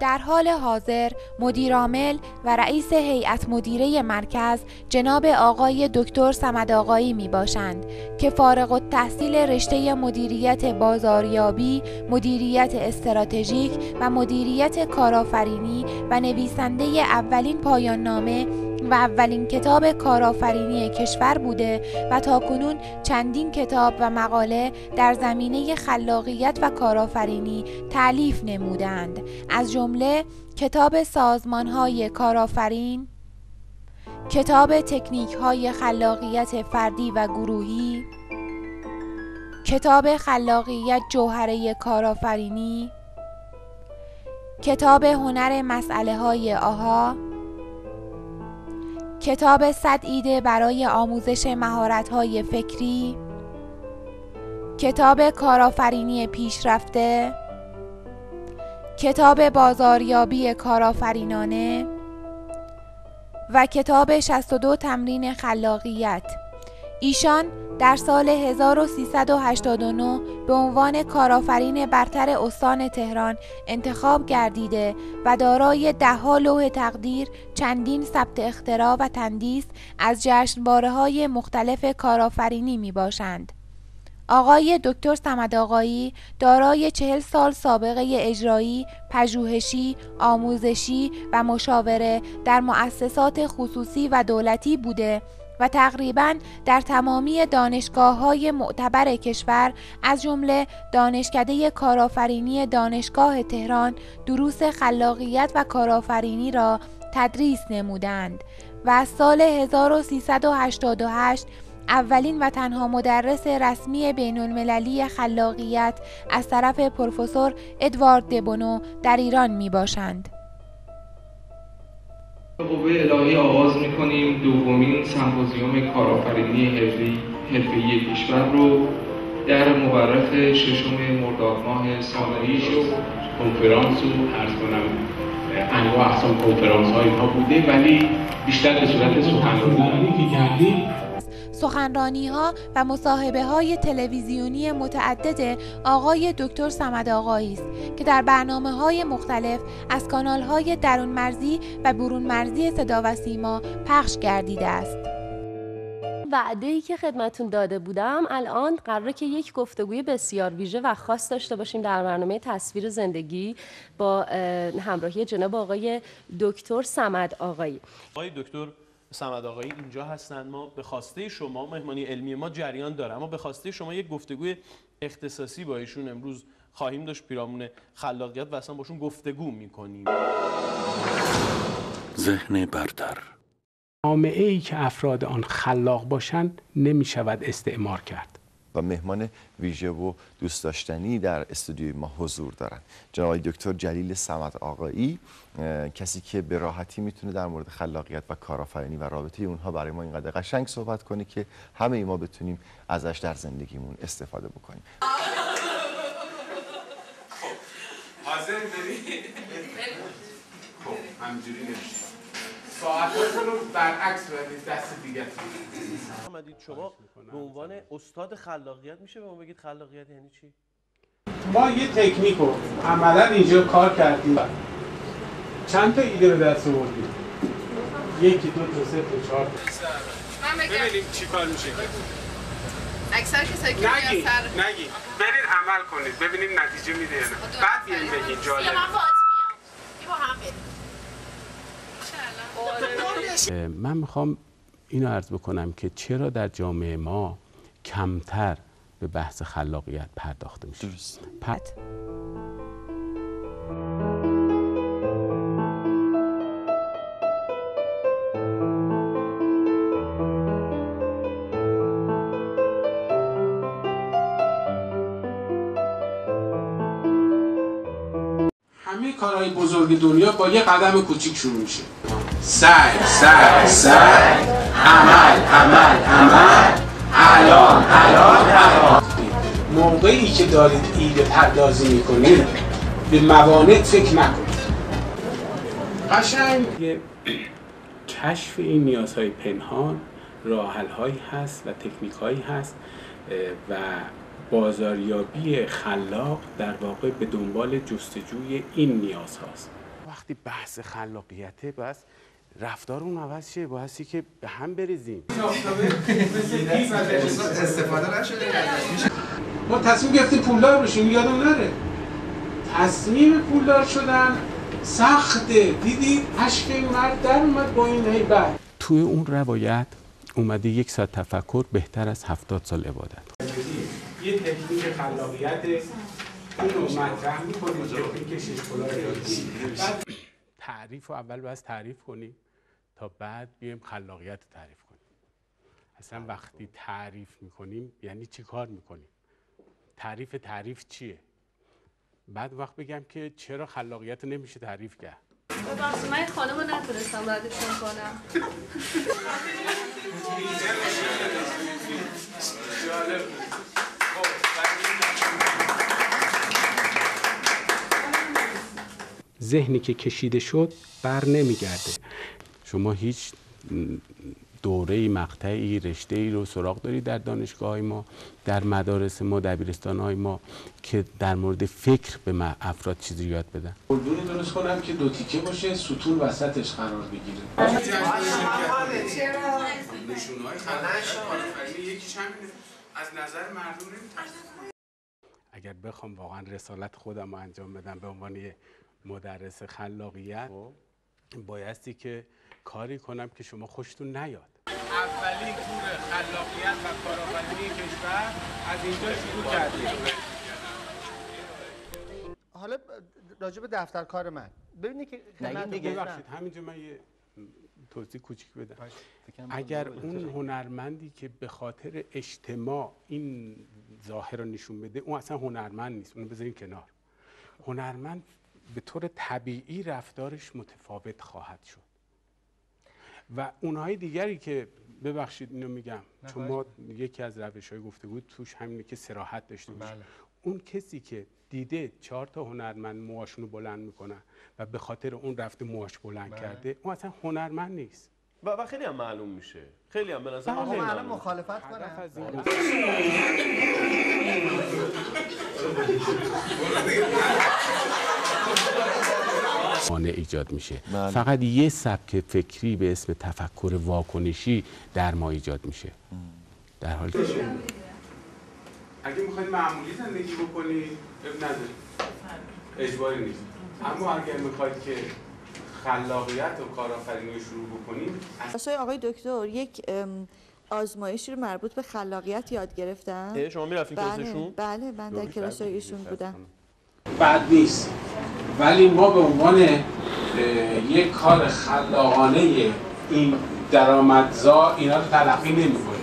در حال حاضر مدیرعامل و رئیس هیئت مدیره مرکز جناب آقای دکتر سمد آقایی می باشند که فارغ التحصیل رشته مدیریت بازاریابی، مدیریت استراتژیک و مدیریت کارآفرینی و نویسنده اولین پایان نامه و اولین کتاب کارآفرینی کشور بوده و تاکنون چندین کتاب و مقاله در زمینه خلاقیت و کارآفرینی تعلیف نمودند. از جمله کتاب سازمان های کارآفرین کتاب تکنیک های خلاقیت فردی و گروهی کتاب خلاقیت جوهره کارآفرینی کتاب هنر مسئله های آها. کتاب صد ایده برای آموزش مهارت‌های فکری کتاب کارآفرینی پیشرفته کتاب بازاریابی کارآفرینانه و کتاب 62 تمرین خلاقیت. ایشان در سال 1389 به عنوان کارآفرین برتر استان تهران انتخاب گردیده و دارای دهها لوح تقدیر، چندین ثبت اختراع و تندیس از جشنواره های مختلف کارآفرینی می باشند. آقای دکتر سمد آقایی دارای چهل سال سابقه اجرایی، پژوهشی، آموزشی و مشاوره در مؤسسات خصوصی و دولتی بوده و تقریبا در تمامی دانشگاه های معتبر کشور از جمله دانشکده کارآفرینی دانشگاه تهران دروس خلاقیت و کارآفرینی را تدریس نمودند و از سال 1388 اولین و تنها مدرس رسمی بین المللی خلاقیت از طرف پروفسور ادوارد دبونو در ایران می باشند. قوه الهی آغاز می‌کنیم. دومین سمپوزیوم کارآفرینی حرفه‌ای کشور رو در مورخ ششم مرداد ماه سال کنفرانس رو عرض کنم انواع اقسام کنفرانس ها بوده ولی بیشتر به صورت سخنرانی که کردیم سخنرانی ها و مصاحبه های تلویزیونی متعدد آقای دکتر سمد آقایی است که در برنامه های مختلف از کانال های درون مرزی و برون مرزی صدا و سیما پخش گردیده است. وعده ای که خدمتون داده بودم الان قراره که یک گفتگوی بسیار ویژه و خاص داشته باشیم در برنامه تصویر زندگی با همراهی جناب آقای دکتر سمد آقایی آقای دکتر سمد آقایی اینجا هستند ما به خواسته شما مهمانی علمی ما جریان داره. اما به خواسته شما یک گفتگوی اختصاصی با ایشون امروز خواهیم داشت. پیرامون خلاقیت و اصلا باشون گفتگو می‌کنیم. ذهن برتر. جامعه ای که افراد آن خلاق باشند نمی شود استعمار کرد. و مهمان ویژه و دوست داشتنی در استودیوی ما حضور دارن. جناب دکتر جلیل سمت آقایی کسی که به راحتی می‌تونه در مورد خلاقیت و کارآفرینی و رابطه اونها برای ما اینقدر قشنگ صحبت کنه که همه ای ما بتونیم ازش در زندگیمون استفاده بکنیم. حاضر بری؟ خب همجوری نمیشه. ساعتاتون رو برعکس بدید دست دیگه. آمدید شما به عنوان استاد خلاقیت میشه به ما بگید خلاقیت یعنی چی؟ ما یه تکنیک رو عملا اینجا کار کردیم. چند تا ایده به دست آوردیم؟ یکی دو تا سه تا چهار ببینیم چی کار میشه اکثر کسایی که نگی سر نگی. برید عمل کنید. ببینیم نتیجه میده یا نه. بعد بیاین بگید جالب یا من باید میام با هم بریم من می‌خوام اینو عرض بکنم که چرا در جامعه ما کمتر به بحث خلاقیت پرداخته میشه؟ درست. همه کارهای بزرگ دنیا با یه قدم کوچیک شروع میشه. سعی سعی سعی. عمل عمل عمل. الان الان الان موقعی که دارید ایده پردازی می‌کنید به موانع فکر نکنید. قشنگ. کشف این نیازهای پنهان راحل هایی هست و تکنیک هایی هست و بازاریابی خلاق در واقع به دنبال جستجوی این نیاز هاست وقتی بحث خلاقیته بس رفتار اون عوض شه بایستی که به هم بریزیم. استفاده نشده. ما تصمیم گرفتیم پولدار بشیم یادم نره. تصمیم پولدار شدن سخته. دیدی؟ اشک این مرد در اومد با این هیبت توی اون روایت اومده یک ساعت تفکر بهتر از هفتاد سال عبادت. یه تکنیک خلاقیت. این رو مطرح می‌کنیم تکنیک شش بعد تعریف رو اول باید تعریف کنیم تا بعد بیایم خلاقیت رو تعریف کنیم. اصلا وقتی تعریف می‌کنیم یعنی چی کار می‌کنیم؟ تعریف تعریف چیه؟ بعد وقت بگم که چرا خلاقیت رو نمیشه تعریف کرد؟ ببخشید من خانم رو نتونستم ردشون کنم. ذهنی که کشیده شد بر نمیگرده. شما هیچ دوره مقطعی رشته ای رو سراغ دارید در دانشگاه ما در مدارس ما دبیرستان های ما که در مورد فکر به ما افراد چیزی یاد بدن؟ گلدونی درست کنم که دو تیکه باشه ستون وسطش قرار بگیره. از نظر مردم اگر بخوام واقعا رسالت خودم رو انجام بدم به عنوان مدرس خلاقیت بایستی که کاری کنم که شما خوشتون نیاد. اولین تور خلاقیت و کارآفرینی کشور از اینجا شروع کردیم. حالا راجع به دفتر کار من. ببینید که خدمت دیگه ببخشید. همینجا من یه توضیح کوچیک بدم. اگر اون هنرمندی که به خاطر اجتماع این ظاهر رو نشون بده اون اصلا هنرمند نیست. اونو بذارین کنار. هنرمند به طور طبیعی رفتارش متفاوت خواهد شد. و اونهای دیگری که ببخشید اینو میگم چون ما یکی از روش های گفتگو توش همینه که سراحت داشته باشیم. بله. اون کسی که دیده چهار تا هنرمند موهاشونو بلند می‌کنن و به خاطر اون رفته موهاش بلند کرده اون اصلا هنرمند نیست. و, و خیلی هم معلوم میشه. خیلی هم به نظر خیلی من الان معلوم. مخالفت کنم. مانع ایجاد میشه. بله. فقط یه سبک فکری به اسم تفکر واکنشی در ما ایجاد میشه. در حالی که اگه می‌خواید معمولی زندگی بکنی اب نداری اجباری نیست. اما اگر می‌خواید که خلاقیت و کارآفرینی رو شروع بکنیم کلاسای آقای دکتر یک ام، آزمایشی رو مربوط به خلاقیت یاد گرفتن اه، شما می‌رفتین بله کلاسشون بله من در کلاس ایشون بودم. بد نیست. ولی ما به عنوان یک کار خلاقانه این درآمدزا اینا رو تلقی نمی‌کنیم.